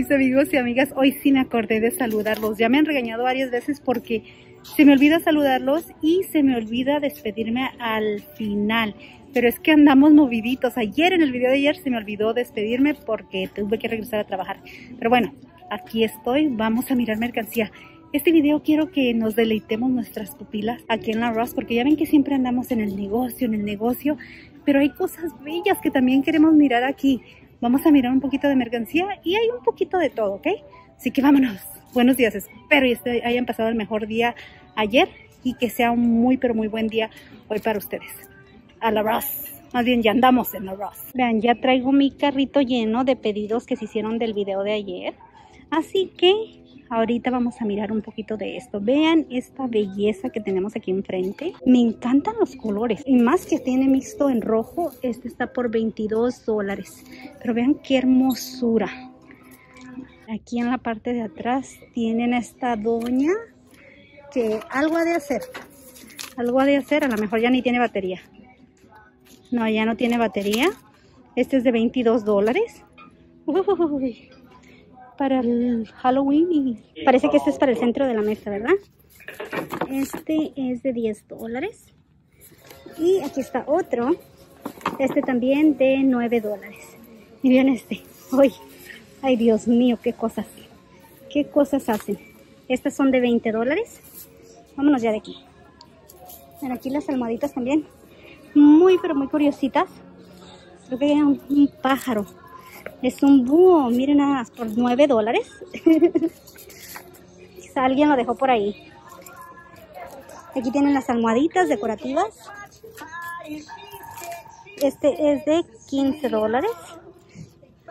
mis amigos y amigas, hoy sí me acordé de saludarlos. Ya me han regañado varias veces porque se me olvida saludarlos y se me olvida despedirme al final. Pero es que andamos moviditos. Ayer en el video de ayer se me olvidó despedirme porque tuve que regresar a trabajar. Pero bueno, aquí estoy. Vamos a mirar mercancía. Este video quiero que nos deleitemos nuestras pupilas aquí en la Ross porque ya ven que siempre andamos en el negocio, en el negocio. Pero hay cosas bellas que también queremos mirar aquí. Vamos a mirar un poquito de mercancía y hay un poquito de todo, ¿ok? Así que vámonos. Buenos días, espero y este hayan pasado el mejor día ayer y que sea un muy pero muy buen día hoy para ustedes. A la Ross. Más bien ya andamos en la Ross. Vean, ya traigo mi carrito lleno de pedidos que se hicieron del video de ayer. Así que ahorita vamos a mirar un poquito de esto. Vean esta belleza que tenemos aquí enfrente. Me encantan los colores. Y más que tiene mixto en rojo, este está por 22 dólares. Pero vean qué hermosura. Aquí en la parte de atrás tienen esta doña que algo ha de hacer. Algo ha de hacer, a lo mejor ya ni tiene batería. No, ya no tiene batería. Este es de 22 dólares. Uy para el Halloween y parece que este es para el centro de la mesa, ¿verdad? Este es de 10 dólares. Y aquí está otro. Este también de 9 dólares. Vean este. Uy, ay Dios mío, qué cosas. Qué cosas hacen. Estas son de 20 dólares. Vámonos ya de aquí. Ven aquí las almohaditas también. Muy, pero muy curiositas. Creo que hay un, un pájaro. Es un búho, miren nada más, por 9 dólares. Quizá alguien lo dejó por ahí. Aquí tienen las almohaditas decorativas. Este es de 15 dólares.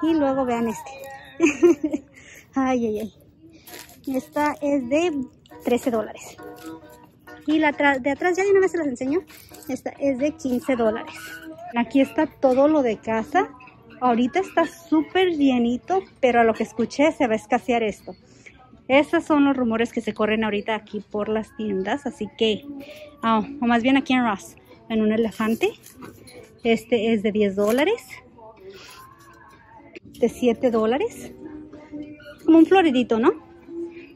Y luego vean este. ay, ay, ay. Esta es de 13 dólares. Y la de atrás, ya de una vez se las enseño. Esta es de 15 dólares. Aquí está todo lo de casa. Ahorita está súper llenito, pero a lo que escuché se va a escasear esto. Esos son los rumores que se corren ahorita aquí por las tiendas, así que, oh, o más bien aquí en Ross, en un elefante. Este es de 10 dólares, de 7 dólares, como un floridito, ¿no?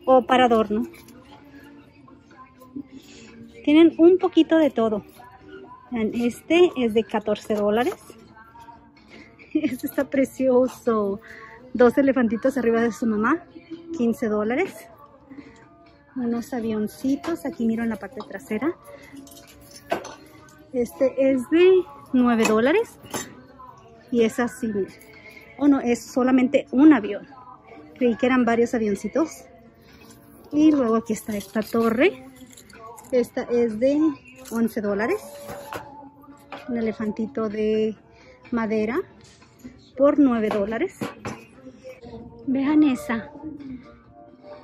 O para adorno. Tienen un poquito de todo. Este es de 14 dólares. Este está precioso. Dos elefantitos arriba de su mamá. 15 dólares. Unos avioncitos. Aquí miro en la parte trasera. Este es de 9 dólares. Y es así, Oh, no, es solamente un avión. Creí que eran varios avioncitos. Y luego aquí está esta torre. Esta es de 11 dólares. Un elefantito de madera por 9 dólares. Vean esa.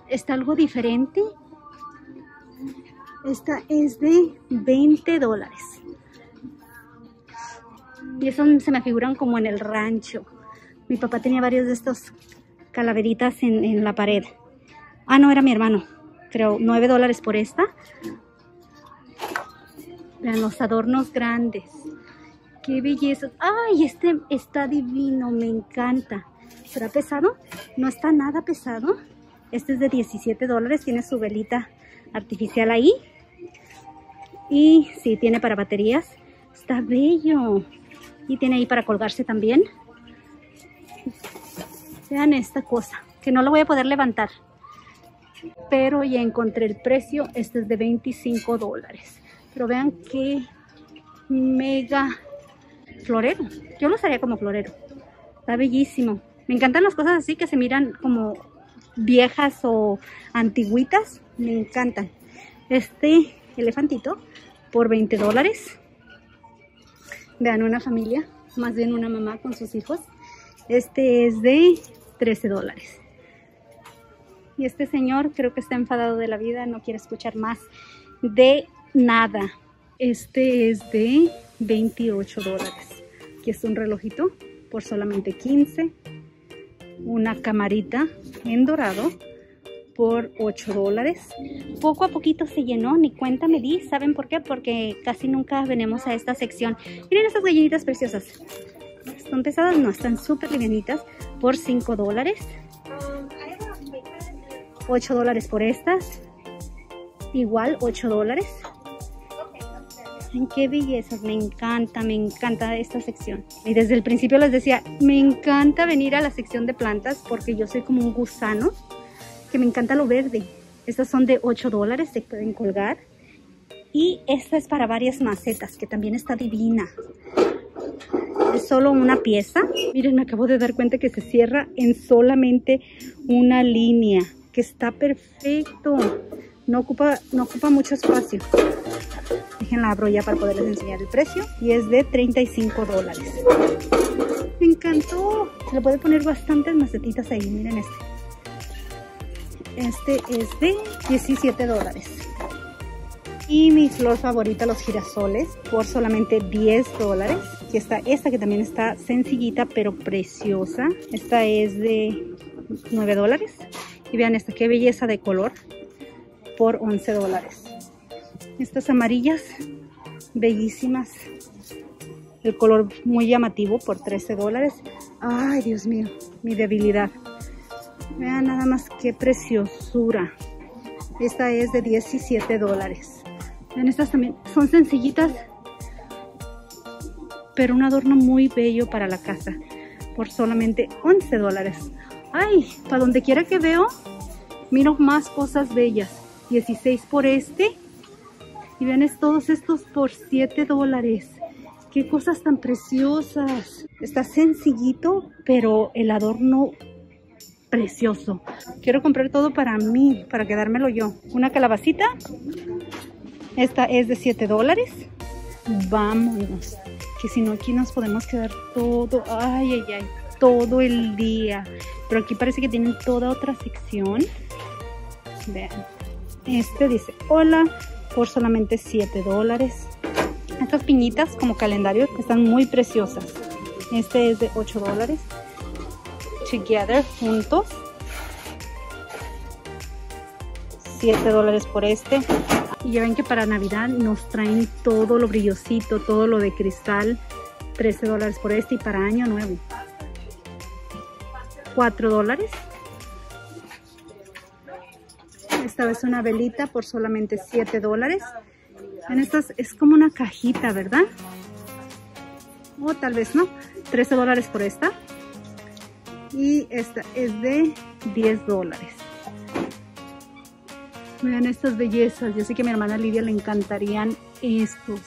Está algo diferente. Esta es de 20 dólares. Y eso se me figuran como en el rancho. Mi papá tenía varios de estos calaveritas en, en la pared. Ah, no, era mi hermano. Creo 9 dólares por esta. Vean los adornos grandes. ¡Qué belleza! ¡Ay, este está divino! Me encanta. ¿Será pesado? No está nada pesado. Este es de 17 dólares. Tiene su velita artificial ahí. Y sí, tiene para baterías. Está bello. Y tiene ahí para colgarse también. Vean esta cosa, que no lo voy a poder levantar. Pero ya encontré el precio. Este es de 25 dólares. Pero vean qué mega florero. Yo lo haría como florero. Está bellísimo. Me encantan las cosas así que se miran como viejas o antiguitas. Me encantan. Este elefantito por 20 dólares. Vean una familia, más bien una mamá con sus hijos. Este es de 13 dólares. Y este señor creo que está enfadado de la vida, no quiere escuchar más de nada. Este es de 28 dólares. Aquí es un relojito por solamente 15. Una camarita en dorado por 8 dólares. Poco a poquito se llenó, ni cuenta me di. ¿Saben por qué? Porque casi nunca venimos a esta sección. Miren estas gallinitas preciosas. ¿Están pesadas? No, están súper livianitas por 5 dólares. 8 dólares por estas. Igual 8 dólares. Qué belleza, me encanta, me encanta esta sección. Y desde el principio les decía, me encanta venir a la sección de plantas porque yo soy como un gusano que me encanta lo verde. Estas son de 8 dólares, se pueden colgar. Y esta es para varias macetas, que también está divina. Es solo una pieza. Miren, me acabo de dar cuenta que se cierra en solamente una línea, que está perfecto. No ocupa, no ocupa mucho espacio. Déjenla abro ya para poderles enseñar el precio. Y es de 35 dólares. Me encantó. Se le puede poner bastantes macetitas ahí. Miren este. Este es de 17 dólares. Y mi flor favorita, los girasoles, por solamente 10 dólares. Y está esta que también está sencillita pero preciosa. Esta es de 9 dólares. Y vean esta, qué belleza de color. Por 11 dólares. Estas amarillas, bellísimas. El color muy llamativo por 13 dólares. Ay, Dios mío, mi debilidad. Vean nada más qué preciosura. Esta es de 17 dólares. Vean, estas también son sencillitas, pero un adorno muy bello para la casa. Por solamente 11 dólares. Ay, para donde quiera que veo, miro más cosas bellas. 16 por este. Y vean todos estos por 7 dólares. Qué cosas tan preciosas. Está sencillito, pero el adorno precioso. Quiero comprar todo para mí, para quedármelo yo. Una calabacita. Esta es de 7 dólares. Vámonos. Que si no, aquí nos podemos quedar todo, ay, ay, ay, todo el día. Pero aquí parece que tienen toda otra sección. Vean. Este dice, hola, por solamente 7 dólares. Estas piñitas como calendario están muy preciosas. Este es de 8 dólares. Together juntos. 7 dólares por este. Y ya ven que para navidad nos traen todo lo brillosito todo lo de cristal. 13 dólares por este y para año nuevo. 4 dólares esta vez una velita por solamente 7 dólares en estas es como una cajita verdad o tal vez no 13 dólares por esta y esta es de 10 dólares. Vean estas bellezas. Yo sé que a mi hermana Lidia le encantarían estos.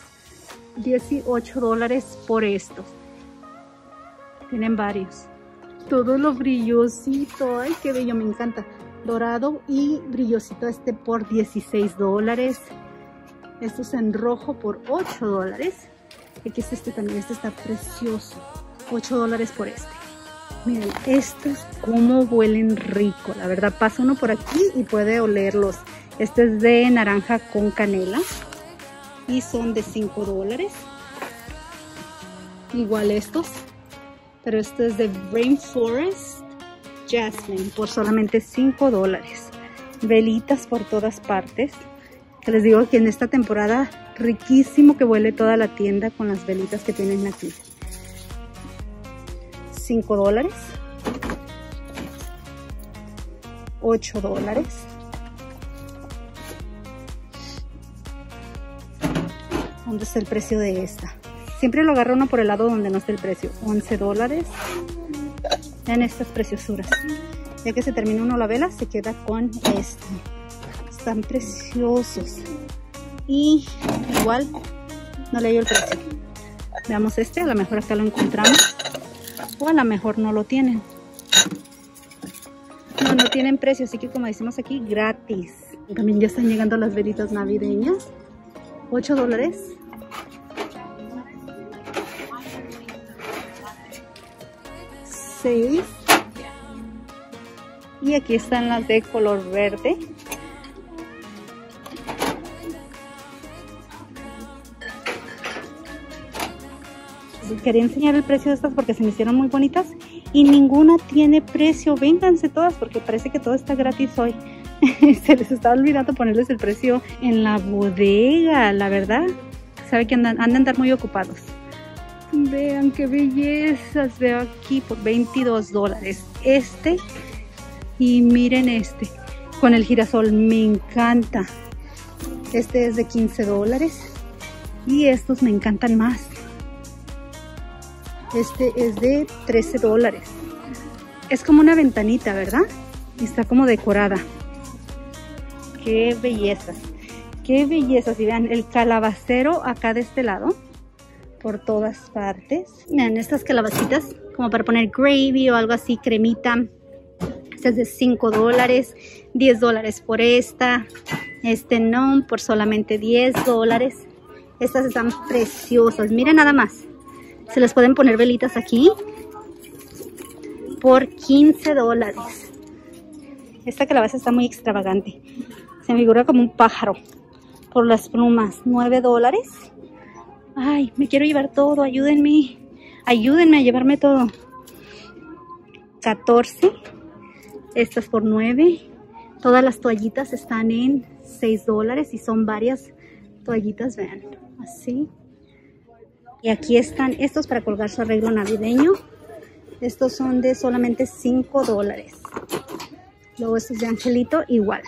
18 dólares por estos. Tienen varios. Todo lo brillosito. Ay, qué bello, me encanta. Dorado y brillosito este por 16 dólares. Estos en rojo por 8 dólares. Aquí es este también, este está precioso. 8 dólares por este. Miren, estos como huelen rico. La verdad, pasa uno por aquí y puede olerlos. Este es de naranja con canela. Y son de 5 dólares. Igual estos. Pero este es de Rainforest Jasmine por solamente 5 dólares. Velitas por todas partes. Les digo que en esta temporada riquísimo que huele toda la tienda con las velitas que tienen aquí. 5 dólares 8 dólares ¿Dónde está el precio de esta? Siempre lo agarro uno por el lado donde no está el precio. 11 dólares. Vean estas preciosuras. Ya que se termina uno la vela, se queda con este. Están preciosos. Y igual, no le el precio. Veamos este, a lo mejor acá lo encontramos o a lo mejor no lo tienen. No, no tienen precio, así que como decimos aquí, gratis. También ya están llegando las velitas navideñas. 8 dólares. Y aquí están las de color verde. quería enseñar el precio de estas porque se me hicieron muy bonitas y ninguna tiene precio. Vénganse todas porque parece que todo está gratis hoy. se les está olvidando ponerles el precio en la bodega, la verdad. Sabe que andan, andan muy ocupados. Vean qué bellezas. Veo aquí por 22 dólares. Este y miren este. con el girasol. Me encanta. Este es de 15 dólares. Y estos me encantan más. Este es de 13 dólares. Es como una ventanita, ¿verdad? Está como decorada. Qué belleza. Qué belleza. Si vean el calabacero acá de este lado. Por todas partes. Vean estas calabacitas como para poner gravy o algo así, cremita. Esta es de 5 dólares. 10 dólares por esta. Este no, por solamente 10 dólares. Estas están preciosas. Miren nada más. Se les pueden poner velitas aquí. Por 15 dólares. Esta calabaza está muy extravagante. Se me figura como un pájaro. Por las plumas. 9 dólares. Ay, me quiero llevar todo. Ayúdenme. Ayúdenme a llevarme todo. 14. Estas por 9. Todas las toallitas están en 6 dólares y son varias toallitas, vean, así. Y aquí están estos para colgar su arreglo navideño. Estos son de solamente 5 dólares. Luego estos de Angelito, igual.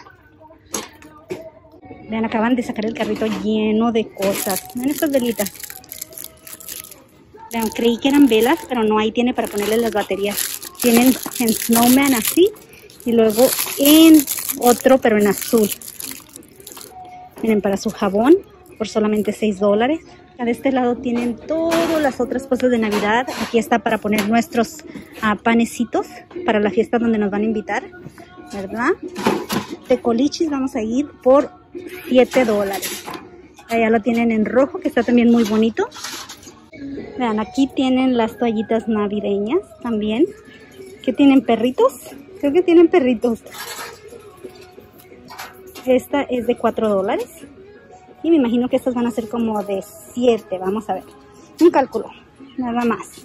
Vean, acaban de sacar el carrito lleno de cosas. Vean estas velitas. Vean, creí que eran velas, pero no, ahí tiene para ponerle las baterías. Tienen en Snowman así y luego en otro pero en azul miren para su jabón por solamente 6 dólares de este lado tienen todas las otras cosas de navidad aquí está para poner nuestros uh, panecitos para la fiesta donde nos van a invitar verdad de colichis vamos a ir por 7 dólares allá lo tienen en rojo que está también muy bonito vean aquí tienen las toallitas navideñas también que tienen perritos Creo que tienen perritos. Esta es de 4 dólares. Y me imagino que estas van a ser como de 7. Vamos a ver. Un cálculo. Nada más.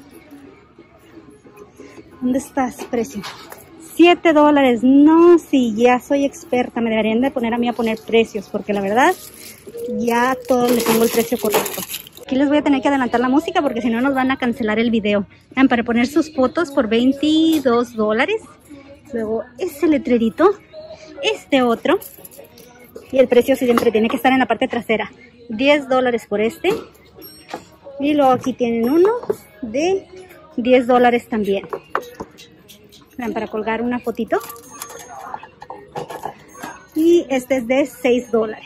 ¿Dónde estás, precio? 7 dólares. No, sí, ya soy experta. Me deberían de poner a mí a poner precios. Porque la verdad, ya todo le pongo el precio correcto. Aquí les voy a tener que adelantar la música porque si no nos van a cancelar el video. Para poner sus fotos por 22 dólares. Luego este letrerito, este otro. Y el precio siempre tiene que estar en la parte trasera. 10 dólares por este. Y luego aquí tienen uno de 10 dólares también. Para colgar una fotito. Y este es de 6 dólares.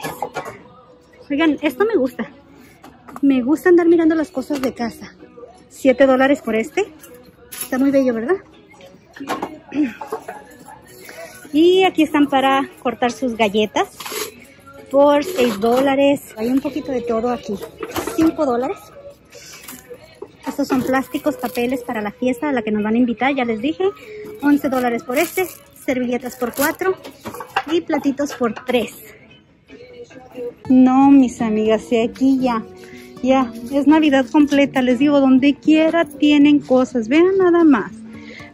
Oigan, esto me gusta. Me gusta andar mirando las cosas de casa. 7 dólares por este. Está muy bello, ¿verdad? Y aquí están para cortar sus galletas por 6 dólares. Hay un poquito de todo aquí. 5 dólares. Estos son plásticos, papeles para la fiesta a la que nos van a invitar, ya les dije. 11 dólares por este, servilletas por 4 y platitos por 3. No, mis amigas, y aquí ya, ya, es Navidad completa. Les digo, donde quiera tienen cosas. Vean nada más.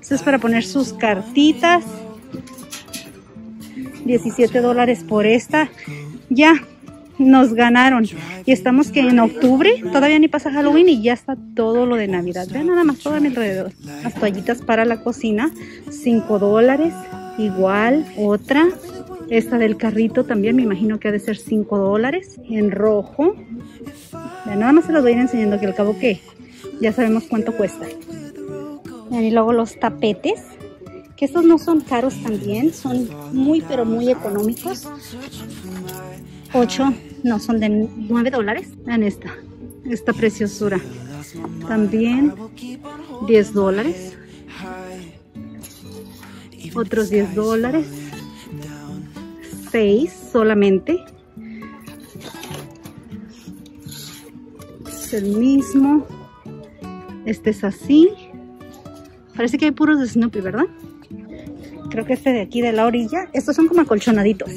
Esto es para poner sus cartitas 17 dólares por esta. Ya nos ganaron. Y estamos que en octubre, todavía ni pasa Halloween y ya está todo lo de Navidad. Vean nada más todo a mi alrededor. Las toallitas para la cocina, 5 dólares. Igual, otra. Esta del carrito también me imagino que ha de ser 5 dólares. En rojo. nada más se los voy a ir enseñando que al cabo que ya sabemos cuánto cuesta. y luego los tapetes que estos no son caros también, son muy pero muy económicos. 8, no, son de 9 dólares. Vean esta, esta preciosura. También 10 dólares. Otros 10 dólares. 6 solamente. Es el mismo. Este es así. Parece que hay puros de Snoopy, ¿verdad? creo que este de aquí de la orilla, estos son como acolchonaditos.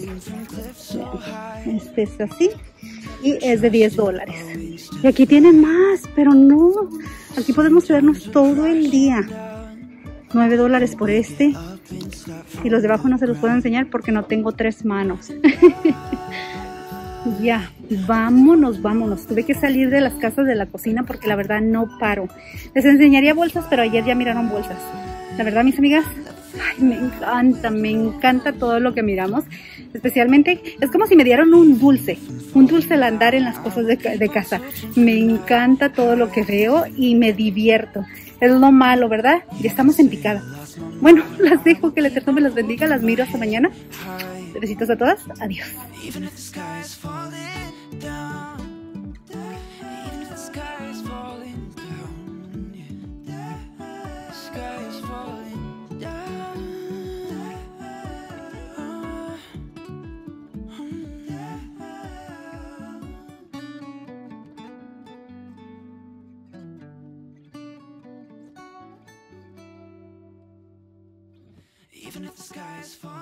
Este es así y es de 10 dólares. Y aquí tienen más, pero no, aquí podemos vernos todo el día. 9 dólares por este. Y los de abajo no se los puedo enseñar porque no tengo tres manos. ya, vámonos, vámonos. Tuve que salir de las casas de la cocina porque la verdad no paro. Les enseñaría bolsas, pero ayer ya miraron bolsas. La verdad, mis amigas, Ay, me encanta, me encanta todo lo que miramos. Especialmente, es como si me dieran un dulce, un dulce al andar en las cosas de, casa. Me encanta todo lo que veo y me divierto. Es lo malo, ¿verdad? Ya estamos en picada. Bueno, las dejo, que el Eterno me las bendiga, las miro hasta mañana. Besitos a todas, adiós. transform